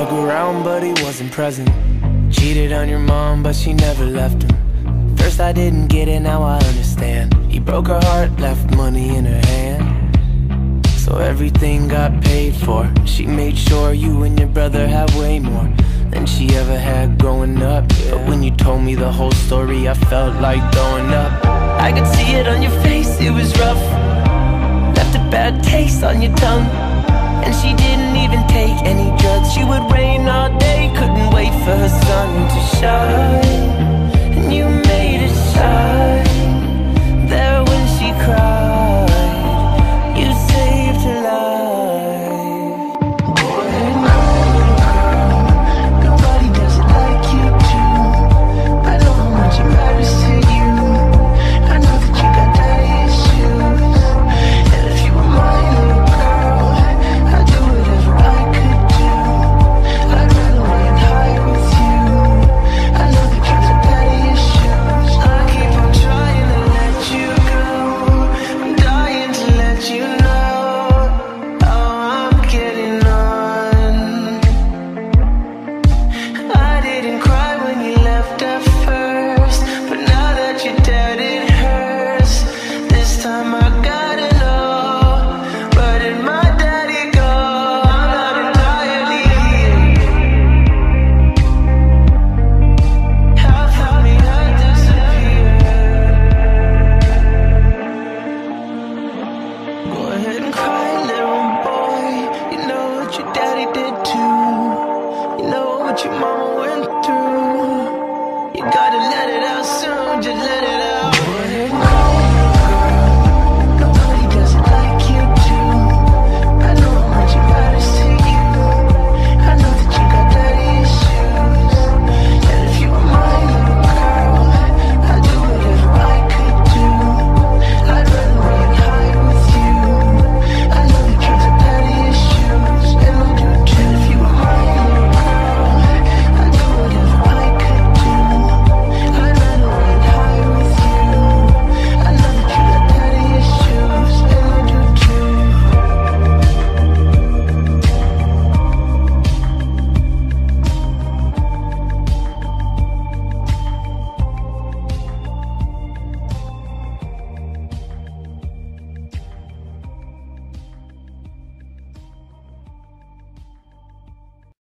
stuck around, but he wasn't present. Cheated on your mom, but she never left him. First I didn't get it, now I understand. He broke her heart, left money in her hand. So everything got paid for. She made sure you and your brother had way more than she ever had growing up. But when you told me the whole story, I felt like throwing up. I could see it on your face, it was rough. Left a bad taste on your tongue. And she didn't even take your mama went through. You gotta let it out soon, just let